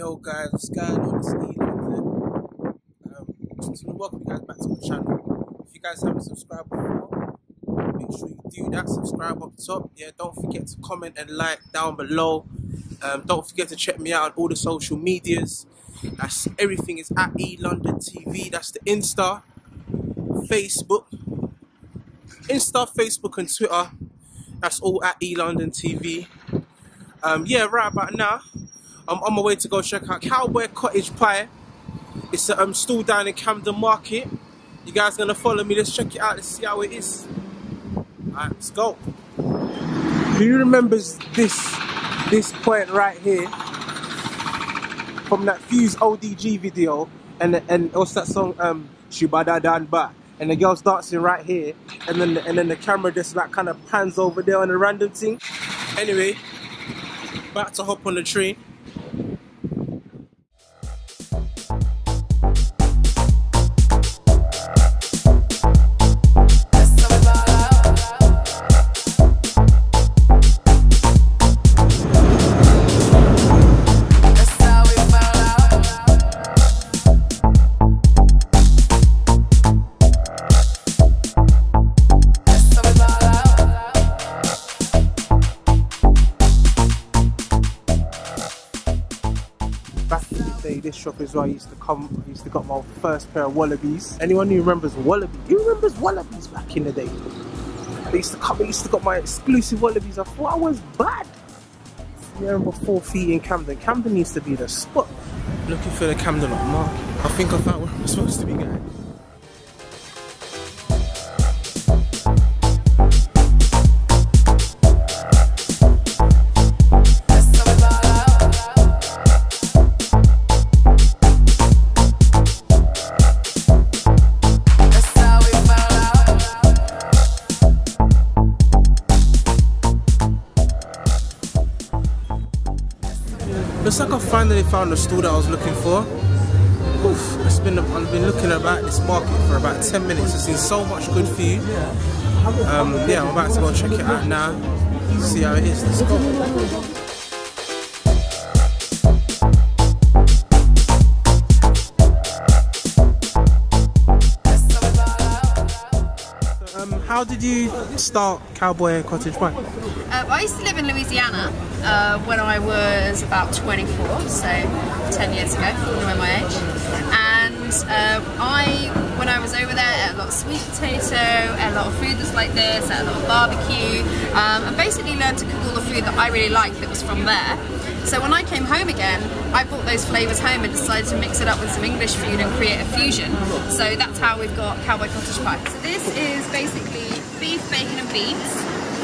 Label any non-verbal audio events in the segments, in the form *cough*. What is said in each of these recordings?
Yo guys, what's going on? It's E London. Um, just to welcome you guys back to my channel. If you guys haven't subscribed before, make sure you do that. Subscribe up top. Yeah, don't forget to comment and like down below. Um, don't forget to check me out on all the social medias. That's everything is at E London TV. That's the Insta, Facebook, Insta, Facebook, and Twitter. That's all at E London TV. Um, yeah, right about now, I'm on my way to go check out Cowboy Cottage Pie. It's a um, stall down in Camden Market. You guys gonna follow me? Let's check it out. Let's see how it is. Alright, let's go. Who remembers this this point right here from that Fuse ODG video? And and what's that song? Um, Shibada Dan Ba. And the girl's dancing right here, and then and then the camera just like kind of pans over there on a random thing. Anyway, about to hop on the train. Day, this shop is where I used to come. I used to got my first pair of wallabies. Anyone who remembers wallabies? Who remembers wallabies back in the day? They used to come. I used to got my exclusive wallabies. I thought I was bad. I remember four feet in Camden. Camden needs to be the spot. Looking for the Camden market. I think I found where I'm supposed to be going. Finally found the store that I was looking for. Oof, it's been I've been looking about this market for about 10 minutes. I've seen so much good food. Um, yeah, I'm about to go check it out now. See how it is. Let's go. How did you start Cowboy Cottage Pie? Uh, I used to live in Louisiana uh, when I was about 24, so 10 years ago, my age. And uh, I, when I was over there, ate a lot of sweet potato, ate a lot of food that's like this, ate a lot of barbecue, um, and basically learned to cook all the food that I really liked that was from there. So when I came home again, I brought those flavours home and decided to mix it up with some English food and create a fusion. So that's how we've got Cowboy Cottage Pie. So this is basically beef, bacon and beans.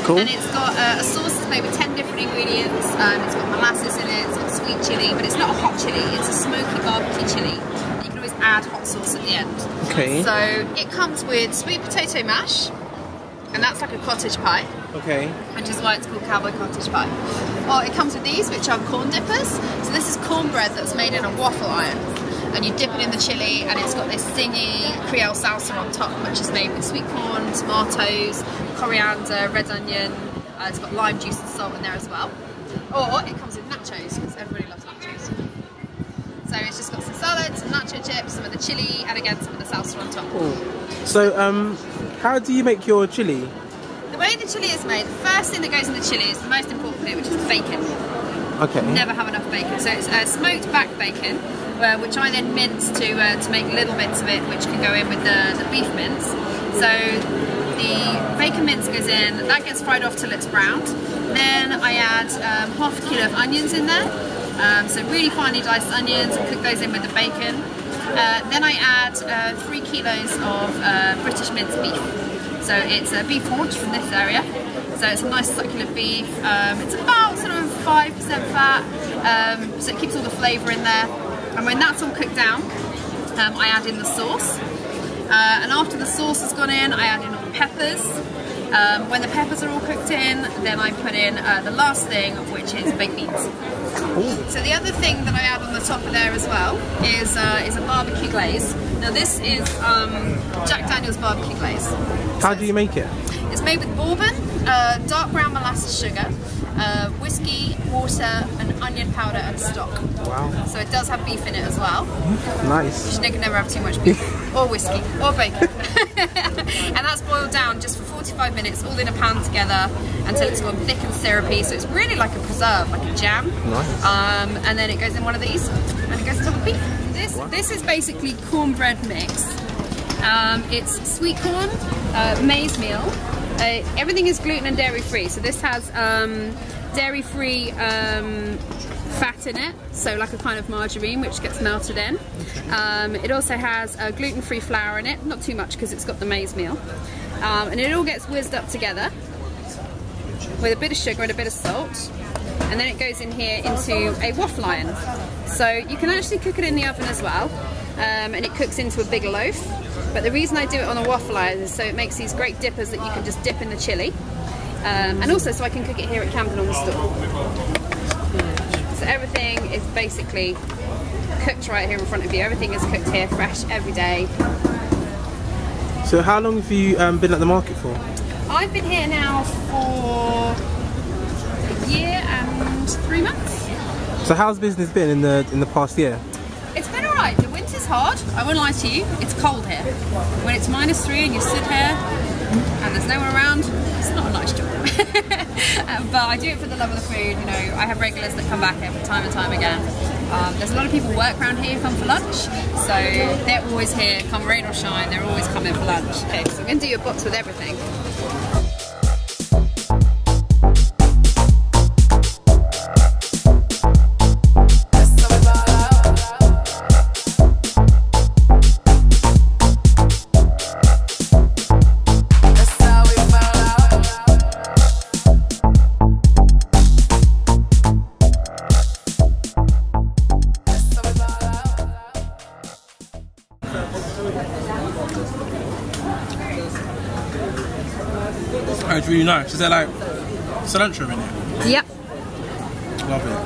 Cool. And it's got uh, a sauce that's made with 10 different ingredients. Um, it's got molasses in it, it's got sweet chilli, but it's not a hot chilli, it's a smoky barbecue chilli. You can always add hot sauce at the end. Okay. So it comes with sweet potato mash, and that's like a cottage pie, Okay. which is why it's called cowboy cottage pie. Or it comes with these, which are corn dippers. So this is cornbread that's made in a waffle iron. And you dip it in the chili, and it's got this zingy Creole salsa on top, which is made with sweet corn, tomatoes, coriander, red onion. Uh, it's got lime juice and salt in there as well. Or it comes with nachos, because everybody loves nachos. So it's just got some salad, some nacho chips, some of the chili, and again some of the salsa on top. So, um, how do you make your chili? The way the chili is made, the first thing that goes in the chili is the most important bit, which is the bacon. Okay. Never have enough bacon. So it's uh, smoked back bacon, uh, which I then mince to uh, to make little bits of it, which can go in with the, the beef mince. So the bacon mince goes in, that gets fried off till it's browned. Then I add um, half a kilo of onions in there. Um, so really finely diced onions and cook those in with the bacon. Uh, then I add uh, three kilos of uh, British minced beef. So it's a beef haunch from this area. So it's a nice succulent beef. Um, it's about sort of 5% fat, um, so it keeps all the flavour in there. And when that's all cooked down, um, I add in the sauce. Uh, and after the sauce has gone in, I add in all the peppers. Um, when the peppers are all cooked in, then I put in uh, the last thing, which is baked beans. So the other thing that I add on the top of there as well is uh, is a barbecue glaze. Now this is um, Jack Daniel's barbecue glaze. How do you make it? It's made with bourbon, uh, dark brown molasses sugar, uh, whiskey, water, and onion powder and stock. Wow. So it does have beef in it as well. Nice. You should never have too much beef *laughs* or whiskey or bacon. *laughs* and that's boiled down just for 45 minutes, all in a pan together until it's gone thick and syrupy. So it's really like a preserve, like a jam. Nice. Um, and then it goes in one of these, and it goes on the of beef. This this is basically cornbread mix. Um, it's sweet corn, uh, maize meal. Uh, everything is gluten and dairy free. So this has um, dairy free um, fat in it, so like a kind of margarine which gets melted in. Um, it also has a gluten free flour in it, not too much because it's got the maize meal. Um, and it all gets whizzed up together with a bit of sugar and a bit of salt. And then it goes in here into a waffle iron. So you can actually cook it in the oven as well. Um, and it cooks into a big loaf. But the reason I do it on a waffle iron is so it makes these great dippers that you can just dip in the chili. Um, and also so I can cook it here at Camden on the store. So everything is basically cooked right here in front of you. Everything is cooked here fresh every day. So how long have you um, been at the market for? I've been here now for a year and three months. So how's business been in the in the past year? Alright. The winter's hard. I won't lie to you. It's cold here. When it's minus three and you sit here and there's no one around, it's not a nice job. *laughs* Um, but I do it for the love of the food. You know, I have regulars that come back here time and time again. Um, there's a lot of people work around here come for lunch, so they're always here, come rain or shine. They're always coming for lunch. Okay, so I'm going to do your box with everything. Oh, it's really nice. Is there like cilantro in it? Yep. Love it.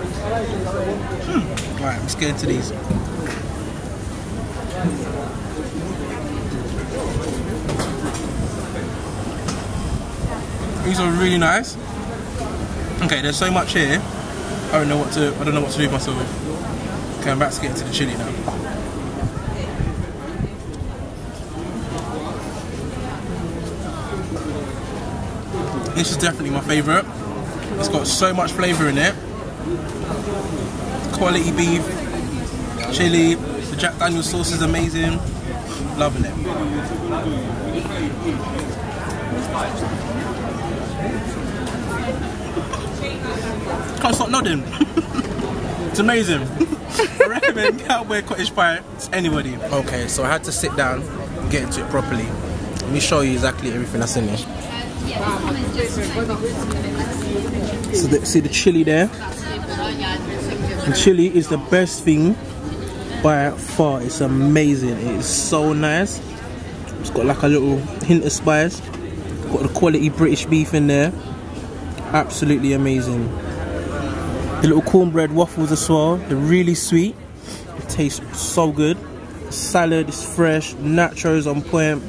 Hmm. Right, let's get into these. These are really nice. Okay, there's so much here. I don't know what to. I don't know what to do with myself. Okay, I'm about to get into the chili now. This is definitely my favourite. It's got so much flavour in it. Quality beef, chili, the Jack Daniels sauce is amazing. Loving it. Can't stop nodding. *laughs* it's amazing. I recommend Cowboy Cottage Pie to anybody. Okay, so I had to sit down, get into it properly. Let me show you exactly everything that's in here. So the, see the chili there? The chili is the best thing by far. It's amazing. It is so nice. It's got like a little hint of spice. Got the quality British beef in there. Absolutely amazing. The little cornbread waffles as well. They're really sweet. It tastes so good. Salad is fresh. Nachos on point.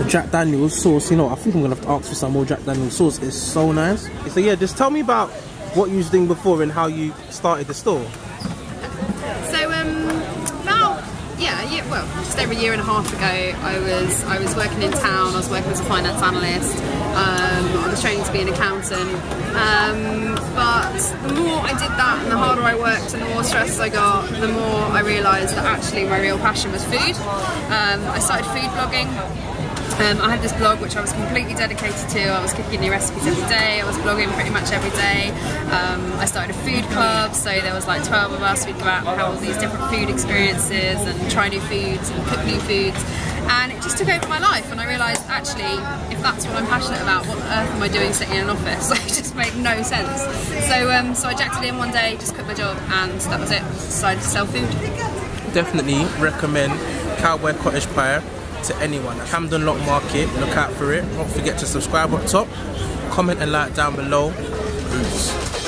The Jack Daniels sauce, you know, I think I'm gonna have to ask for some more Jack Daniels sauce. It's so nice. So yeah, just tell me about what you was doing before and how you started the store. So um, about yeah, yeah, well, just over a year and a half ago, I was I was working in town. I was working as a finance analyst. Um, I was training to be an accountant. Um, but the more I did that, and the harder I worked, and the more stress I got, the more I realised that actually my real passion was food. Um, I started food blogging. Um, I had this blog which I was completely dedicated to. I was cooking new recipes every day. I was blogging pretty much every day. Um, I started a food club, so there was like 12 of us. We'd go out and have all these different food experiences and try new foods and cook new foods. And it just took over my life, and I realised actually, if that's what I'm passionate about, what on earth am I doing sitting in an office? *laughs* it just made no sense. So, um, so I jacked it in one day, just quit my job, and that was it. Decided to sell food. Definitely recommend Cowboy Cottage Pie to anyone. Camden Lock Market, look out for it. Don't forget to subscribe up top, comment and like down below. Peace.